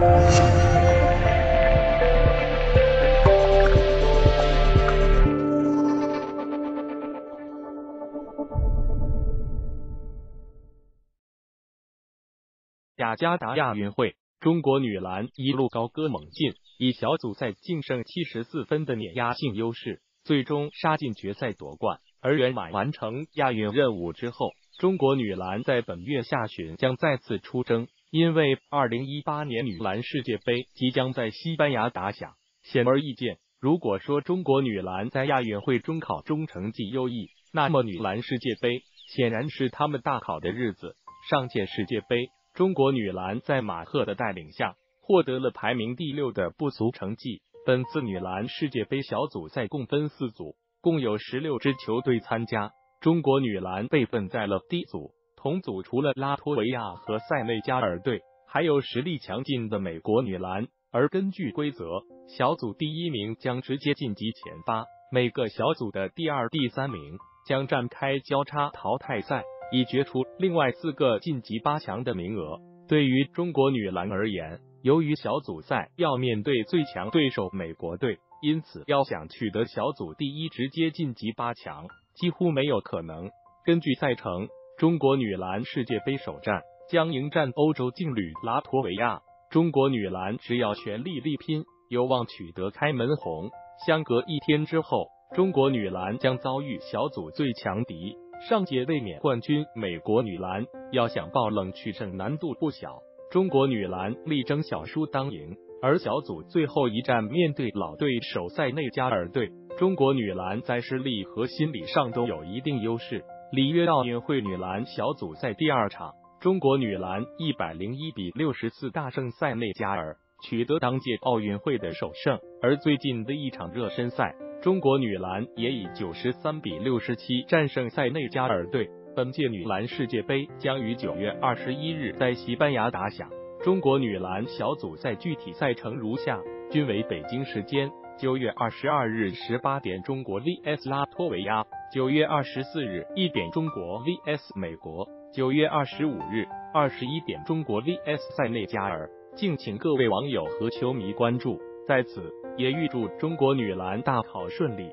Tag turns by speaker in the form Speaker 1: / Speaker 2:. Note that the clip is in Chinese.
Speaker 1: 雅加达亚运会，中国女篮一路高歌猛进，以小组赛净胜七十四分的碾压性优势，最终杀进决赛夺冠。而圆满完成亚运任务之后，中国女篮在本月下旬将再次出征，因为二零一八年女篮世界杯即将在西班牙打响。显而易见，如果说中国女篮在亚运会中考中成绩优异，那么女篮世界杯显然是他们大考的日子。上届世界杯。中国女篮在马赫的带领下获得了排名第六的不俗成绩。本次女篮世界杯小组赛共分四组，共有十六支球队参加。中国女篮被分在了 D 组，同组除了拉脱维亚和塞内加尔队，还有实力强劲的美国女篮。而根据规则，小组第一名将直接晋级前八，每个小组的第二、第三名将展开交叉淘汰赛。以决出另外四个晋级八强的名额。对于中国女篮而言，由于小组赛要面对最强对手美国队，因此要想取得小组第一，直接晋级八强几乎没有可能。根据赛程，中国女篮世界杯首战将迎战欧洲劲旅拉脱维亚。中国女篮只要全力力拼，有望取得开门红。相隔一天之后，中国女篮将遭遇小组最强敌。上届卫冕冠军美国女篮要想爆冷取胜难度不小，中国女篮力争小输当赢。而小组最后一战面对老对手塞内加尔队，中国女篮在实力和心理上都有一定优势。里约奥运会女篮小组赛第二场，中国女篮一百零一比六十四大胜塞内加尔，取得当届奥运会的首胜。而最近的一场热身赛。中国女篮也以九十三比六十七战胜塞内加尔队。本届女篮世界杯将于九月二十一日在西班牙打响。中国女篮小组赛具体赛程如下，均为北京时间九月二十二日十八点中国 vs 拉脱维亚，九月二十四日一点中国 vs 美国，九月二十五日二十一点中国 vs 塞内加尔。敬请各位网友和球迷关注。在此。也预祝中国女篮大跑顺利。